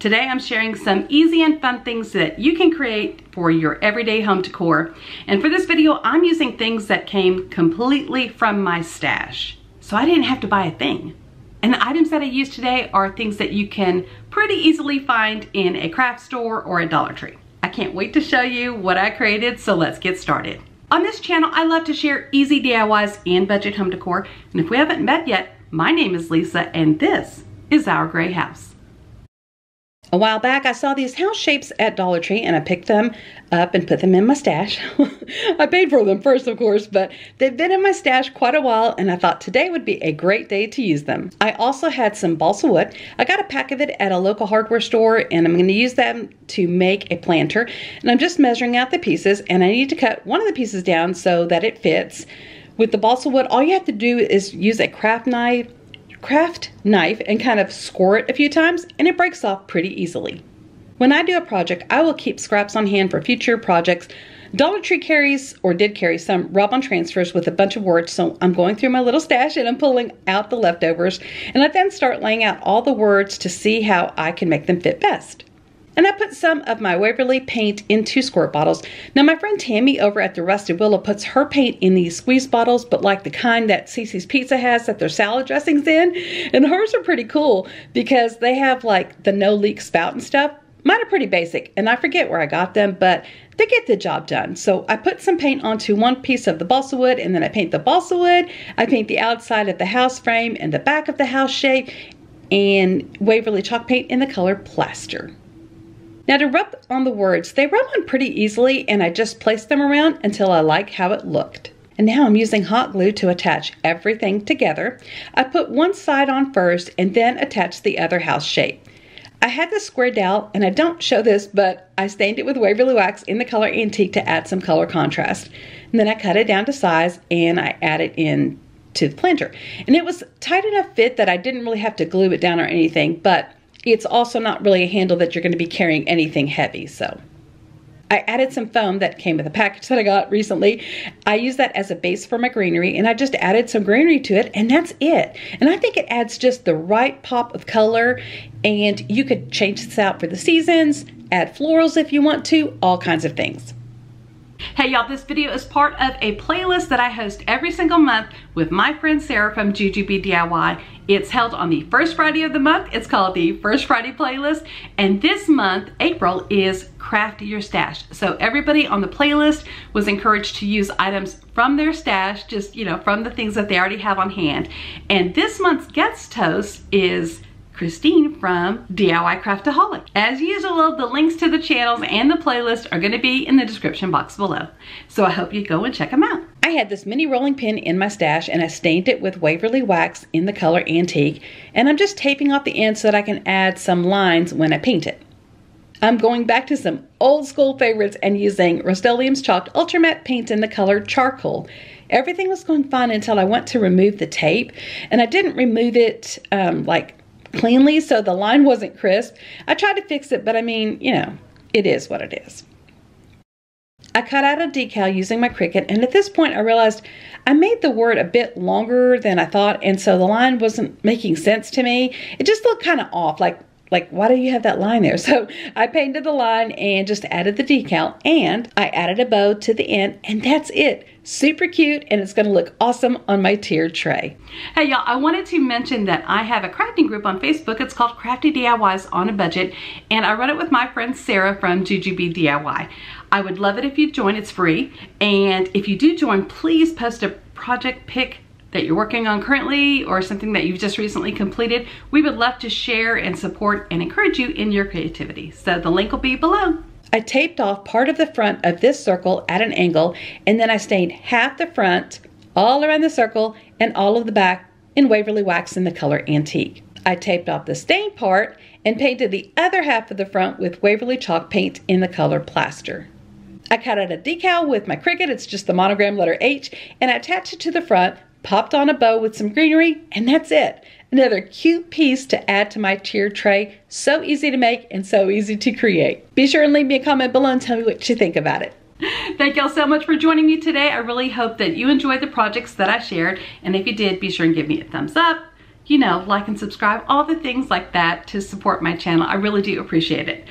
Today I'm sharing some easy and fun things that you can create for your everyday home decor. And for this video, I'm using things that came completely from my stash. So I didn't have to buy a thing. And the items that I use today are things that you can pretty easily find in a craft store or a Dollar Tree. I can't wait to show you what I created, so let's get started. On this channel, I love to share easy DIYs and budget home decor. And if we haven't met yet, my name is Lisa and this is Our Gray House. A while back, I saw these house shapes at Dollar Tree and I picked them up and put them in my stash. I paid for them first, of course, but they've been in my stash quite a while and I thought today would be a great day to use them. I also had some balsa wood. I got a pack of it at a local hardware store and I'm going to use them to make a planter. And I'm just measuring out the pieces and I need to cut one of the pieces down so that it fits. With the balsa wood, all you have to do is use a craft knife craft knife and kind of score it a few times and it breaks off pretty easily. When I do a project, I will keep scraps on hand for future projects. Dollar Tree carries, or did carry, some rub-on transfers with a bunch of words, so I'm going through my little stash and I'm pulling out the leftovers, and I then start laying out all the words to see how I can make them fit best. And I put some of my Waverly paint into squirt bottles. Now my friend Tammy over at the Rusted Willow puts her paint in these squeeze bottles, but like the kind that Cici's Pizza has that their salad dressings in. And hers are pretty cool because they have like the no leak spout and stuff. Mine are pretty basic and I forget where I got them, but they get the job done. So I put some paint onto one piece of the balsa wood and then I paint the balsa wood. I paint the outside of the house frame and the back of the house shape and Waverly chalk paint in the color plaster. Now to rub on the words, they rub on pretty easily and I just placed them around until I like how it looked. And now I'm using hot glue to attach everything together. I put one side on first and then attach the other house shape. I had this squared out and I don't show this, but I stained it with Waverly Wax in the color Antique to add some color contrast. And then I cut it down to size and I added it in to the planter. And it was tight enough fit that I didn't really have to glue it down or anything, but it's also not really a handle that you're going to be carrying anything heavy. So I added some foam that came with a package that I got recently. I use that as a base for my greenery and I just added some greenery to it and that's it. And I think it adds just the right pop of color and you could change this out for the seasons, add florals if you want to, all kinds of things. Hey y'all, this video is part of a playlist that I host every single month with my friend Sarah from Jujubee DIY. It's held on the first Friday of the month. It's called the First Friday Playlist. And this month, April, is Craft Your Stash. So everybody on the playlist was encouraged to use items from their stash, just, you know, from the things that they already have on hand. And this month's guest host is Christine from DIY Craftaholic. As usual, the links to the channels and the playlist are gonna be in the description box below. So I hope you go and check them out. I had this mini rolling pin in my stash and I stained it with Waverly Wax in the color Antique and I'm just taping off the end so that I can add some lines when I paint it. I'm going back to some old school favorites and using Rust-Oleum's Chalked Ultra Matte paint in the color Charcoal. Everything was going fine until I went to remove the tape and I didn't remove it um, like cleanly so the line wasn't crisp. I tried to fix it, but I mean, you know, it is what it is. I cut out a decal using my Cricut, and at this point I realized I made the word a bit longer than I thought, and so the line wasn't making sense to me. It just looked kind of off, like like why do you have that line there so I painted the line and just added the decal and I added a bow to the end and that's it super cute and it's gonna look awesome on my tiered tray. Hey y'all I wanted to mention that I have a crafting group on Facebook. It's called Crafty DIYs on a budget and I run it with my friend Sarah from Jujubee DIY I would love it if you join. It's free and if you do join please post a project pic that you're working on currently or something that you've just recently completed, we would love to share and support and encourage you in your creativity. So the link will be below. I taped off part of the front of this circle at an angle and then I stained half the front all around the circle and all of the back in Waverly Wax in the color Antique. I taped off the stained part and painted the other half of the front with Waverly chalk paint in the color Plaster. I cut out a decal with my Cricut, it's just the monogram letter H, and I attached it to the front popped on a bow with some greenery, and that's it. Another cute piece to add to my tiered tray. So easy to make and so easy to create. Be sure and leave me a comment below and tell me what you think about it. Thank y'all so much for joining me today. I really hope that you enjoyed the projects that I shared. And if you did, be sure and give me a thumbs up you know, like and subscribe, all the things like that to support my channel. I really do appreciate it.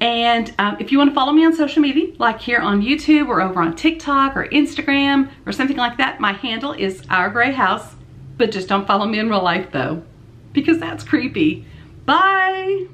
And um, if you want to follow me on social media, like here on YouTube or over on TikTok or Instagram or something like that, my handle is Our Gray House. But just don't follow me in real life though, because that's creepy. Bye!